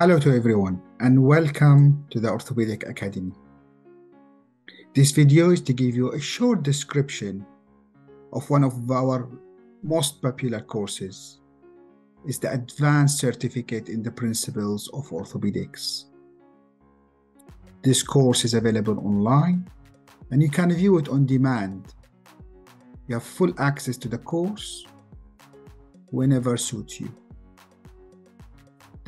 Hello to everyone and welcome to the Orthopedic Academy. This video is to give you a short description of one of our most popular courses. It's the Advanced Certificate in the Principles of Orthopedics. This course is available online and you can view it on demand. You have full access to the course whenever suits you.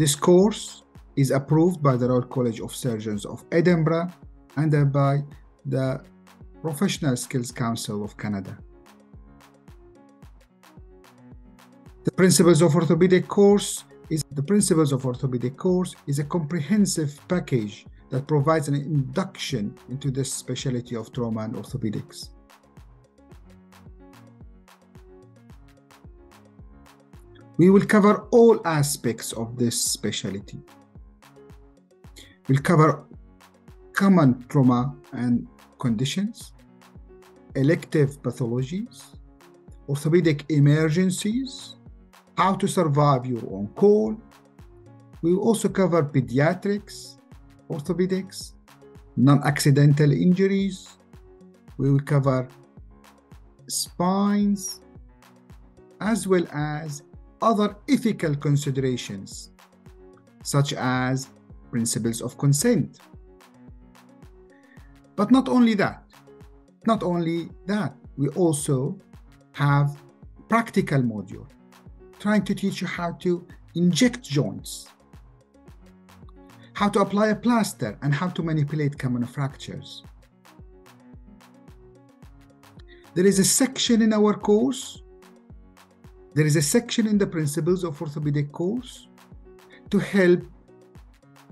This course is approved by the Royal College of Surgeons of Edinburgh and by the Professional Skills Council of Canada. The Principles of Orthopedic course is the Principles of Orthopedic course is a comprehensive package that provides an induction into the specialty of trauma and orthopedics. We will cover all aspects of this specialty. We'll cover common trauma and conditions, elective pathologies, orthopedic emergencies, how to survive your own call. We will also cover pediatrics, orthopedics, non accidental injuries. We will cover spines, as well as other ethical considerations, such as principles of consent. But not only that, not only that, we also have practical module trying to teach you how to inject joints, how to apply a plaster, and how to manipulate common fractures. There is a section in our course there is a section in the Principles of Orthopedic course to help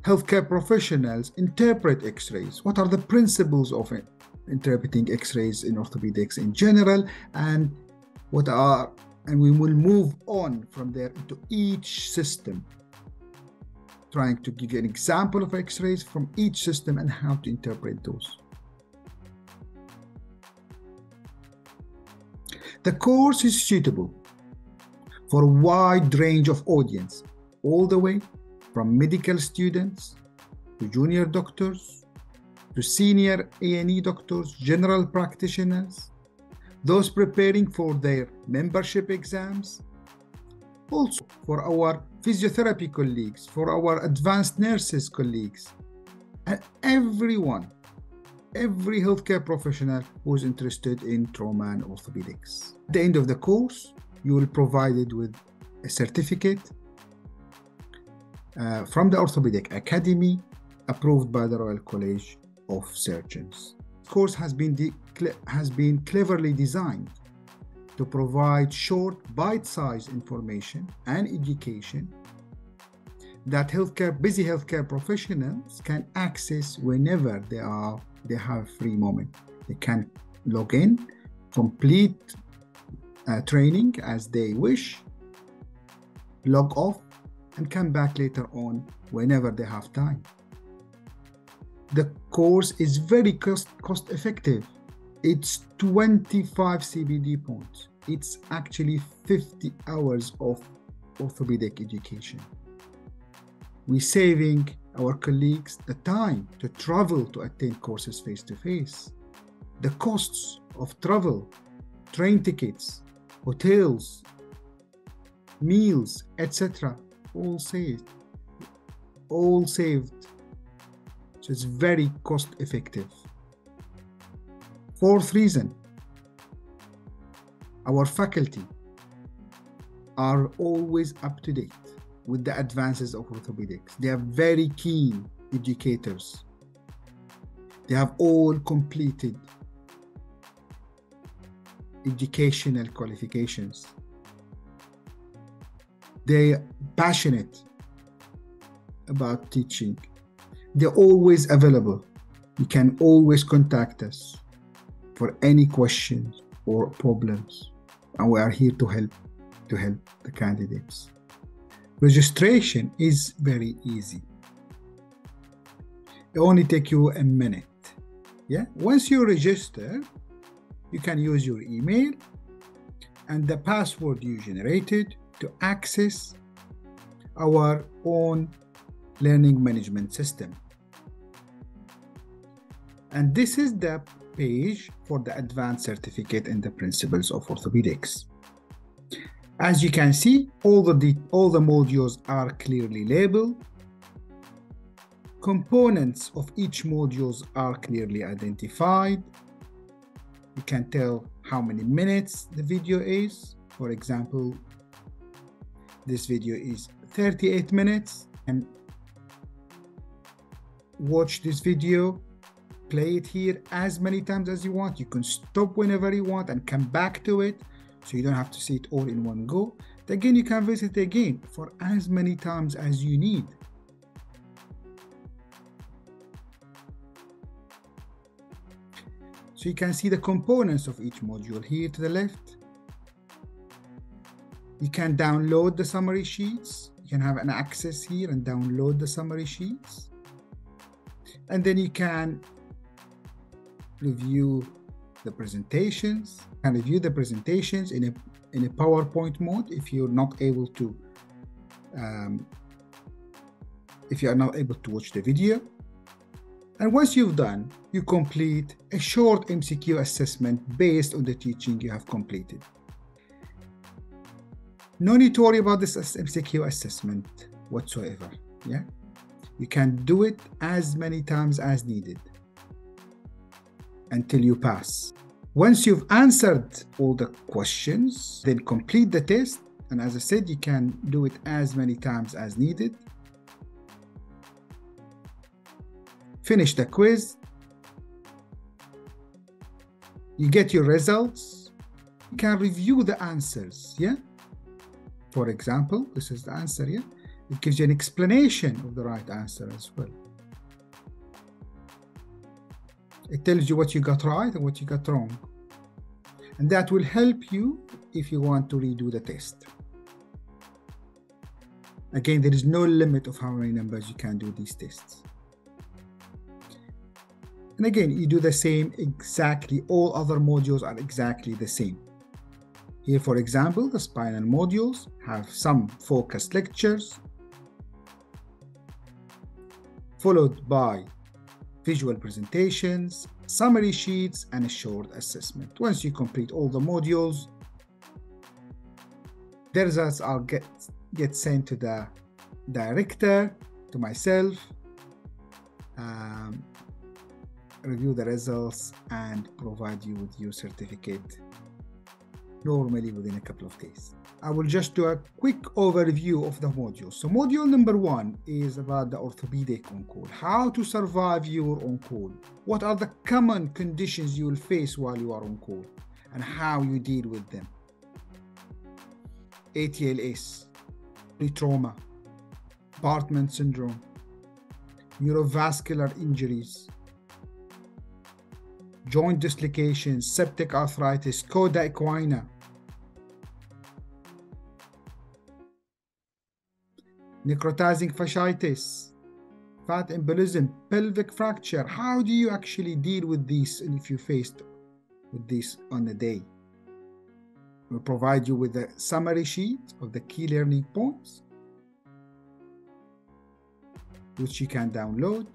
healthcare professionals interpret x-rays. What are the principles of interpreting x-rays in orthopedics in general and what are and we will move on from there into each system trying to give you an example of x-rays from each system and how to interpret those. The course is suitable for a wide range of audience, all the way from medical students to junior doctors to senior A&E doctors, general practitioners, those preparing for their membership exams, also for our physiotherapy colleagues, for our advanced nurses colleagues, and everyone, every healthcare professional who's interested in trauma and orthopedics. At the end of the course, you will provided with a certificate uh, from the Orthopedic Academy approved by the Royal College of Surgeons. The course has been, has been cleverly designed to provide short, bite-sized information and education that healthcare busy healthcare professionals can access whenever they are they have free moment. They can log in, complete uh, training as they wish, log off, and come back later on whenever they have time. The course is very cost, cost effective. It's 25 CPD points. It's actually 50 hours of orthopedic education. We're saving our colleagues the time to travel to attend courses face to face. The costs of travel, train tickets, hotels, meals, etc. All saved. All saved. So it's very cost effective. Fourth reason our faculty are always up to date with the advances of orthopedics. They are very keen educators. They have all completed educational qualifications. They're passionate about teaching. They're always available. You can always contact us for any questions or problems. And we are here to help to help the candidates. Registration is very easy. It only take you a minute. Yeah. Once you register, you can use your email and the password you generated to access our own learning management system. And this is the page for the advanced certificate in the principles of orthopedics. As you can see, all the, all the modules are clearly labeled. Components of each modules are clearly identified. You can tell how many minutes the video is. For example, this video is 38 minutes and watch this video play it here as many times as you want. You can stop whenever you want and come back to it so you don't have to see it all in one go. Again you can visit again for as many times as you need so you can see the components of each module. Here to the left you can download the summary sheets. You can have an access here and download the summary sheets. And then you can review the presentations and review the presentations in a in a PowerPoint mode if you're not able to um, if you are not able to watch the video and once you've done you complete a short MCQ assessment based on the teaching you have completed no need to worry about this MCQ assessment whatsoever yeah you can do it as many times as needed until you pass. Once you've answered all the questions, then complete the test. And as I said, you can do it as many times as needed. Finish the quiz. You get your results. You can review the answers, yeah? For example, this is the answer, yeah? It gives you an explanation of the right answer as well. It tells you what you got right and what you got wrong. And that will help you if you want to redo the test. Again, there is no limit of how many numbers you can do these tests. And again, you do the same exactly. All other modules are exactly the same. Here, for example, the spinal modules have some focused lectures, followed by visual presentations, summary sheets, and a short assessment. Once you complete all the modules, the results are get, get sent to the director, to myself, um, review the results, and provide you with your certificate normally within a couple of days. I will just do a quick overview of the modules. So module number one is about the orthopedic on-call. How to survive your on-call. What are the common conditions you will face while you are on call and how you deal with them. ATLS, trauma, compartment syndrome, neurovascular injuries, joint dislocations, septic arthritis, cauda equina, necrotizing fasciitis, fat embolism, pelvic fracture. How do you actually deal with these if you faced with this on a day? We'll provide you with a summary sheet of the key learning points, which you can download.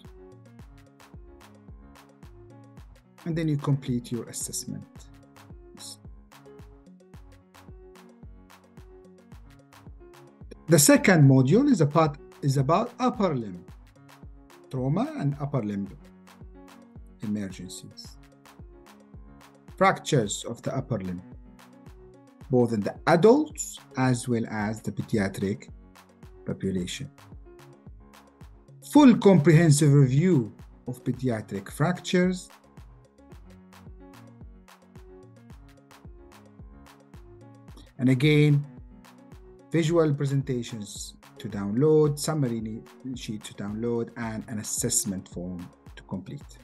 And then you complete your assessment. The second module is about, is about upper limb trauma and upper limb emergencies. Fractures of the upper limb, both in the adults as well as the pediatric population. Full comprehensive review of pediatric fractures. And again, visual presentations to download, summary sheet to download, and an assessment form to complete.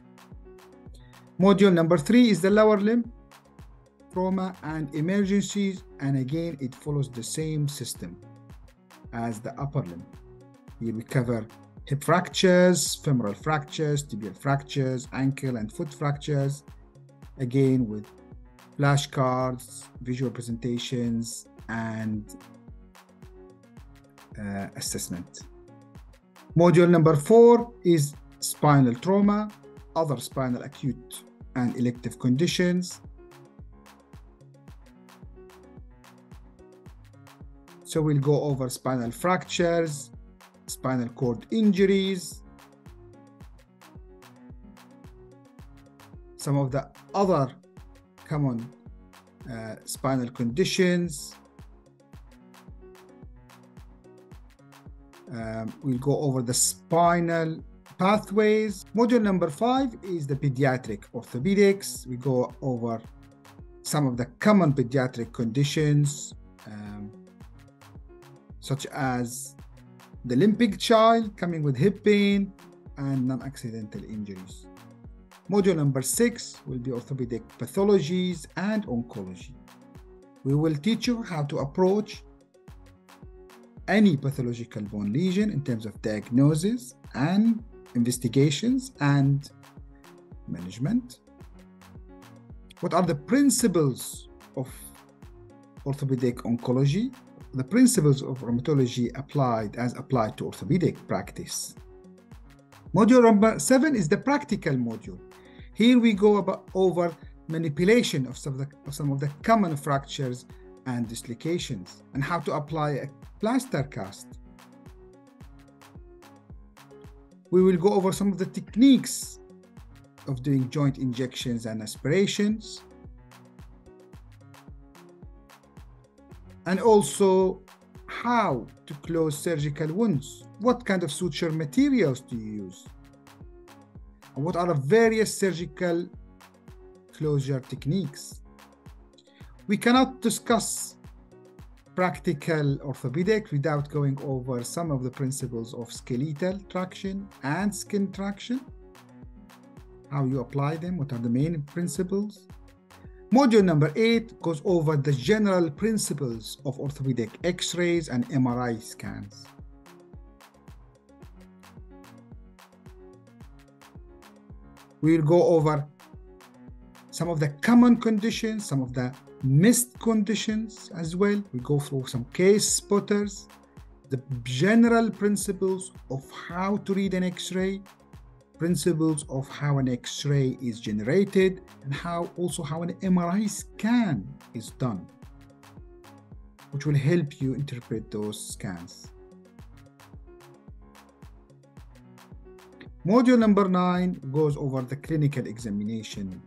Module number three is the lower limb, trauma and emergencies, and again, it follows the same system as the upper limb. Here we cover hip fractures, femoral fractures, tibial fractures, ankle and foot fractures, again with flashcards, visual presentations, and uh, assessment. Module number four is spinal trauma, other spinal acute and elective conditions. So we'll go over spinal fractures, spinal cord injuries, some of the other common uh, spinal conditions. Um, we'll go over the spinal pathways. Module number five is the pediatric orthopedics. We go over some of the common pediatric conditions, um, such as the limping child coming with hip pain and non-accidental injuries. Module number six will be orthopedic pathologies and oncology. We will teach you how to approach any pathological bone lesion in terms of diagnosis and investigations and management. What are the principles of orthopedic oncology? The principles of rheumatology applied as applied to orthopedic practice. Module number seven is the practical module. Here we go about, over manipulation of some, of, the, of some of the common fractures and dislocations and how to apply a plaster cast. We will go over some of the techniques of doing joint injections and aspirations. And also how to close surgical wounds. What kind of suture materials do you use? What are the various surgical closure techniques? We cannot discuss practical orthopedic without going over some of the principles of skeletal traction and skin traction, how you apply them, what are the main principles. Module number eight goes over the general principles of orthopedic x-rays and MRI scans. We will go over some of the common conditions, some of the missed conditions as well. We go through some case spotters, the general principles of how to read an X-ray, principles of how an X-ray is generated, and how also how an MRI scan is done, which will help you interpret those scans. Module number nine goes over the clinical examination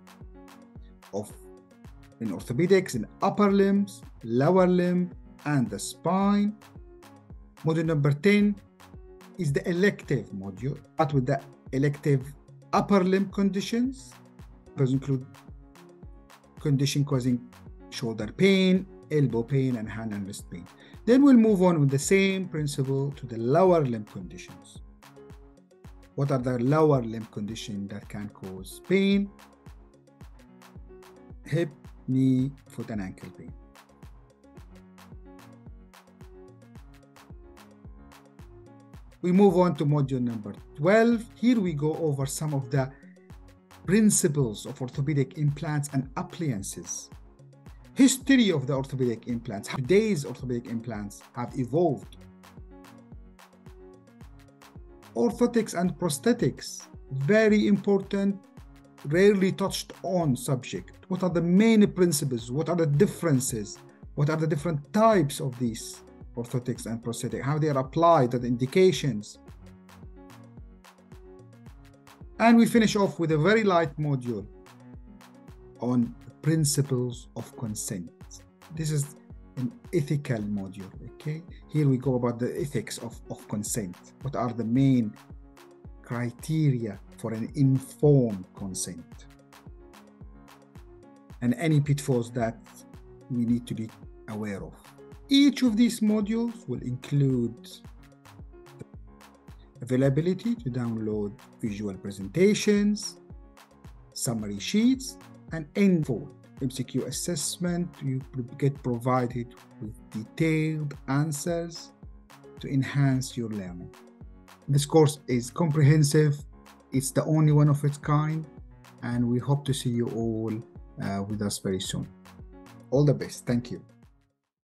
of in orthopedics in upper limbs, lower limb, and the spine. Module number 10 is the elective module, but with the elective upper limb conditions. Those include condition causing shoulder pain, elbow pain, and hand and wrist pain. Then we'll move on with the same principle to the lower limb conditions. What are the lower limb conditions that can cause pain? Hip, knee, foot, and ankle pain. We move on to module number 12. Here we go over some of the principles of orthopedic implants and appliances. History of the orthopedic implants. Today's orthopedic implants have evolved orthotics and prosthetics very important rarely touched on subject. What are the main principles? What are the differences? What are the different types of these orthotics and prosthetics? How they are applied the indications? And we finish off with a very light module on principles of consent. This is an ethical module okay? Here we go about the ethics of, of consent. What are the main criteria for an informed consent? And any pitfalls that we need to be aware of. Each of these modules will include availability to download visual presentations summary sheets and info MCQ assessment, you get provided with detailed answers to enhance your learning. This course is comprehensive, it's the only one of its kind, and we hope to see you all uh, with us very soon. All the best. Thank you.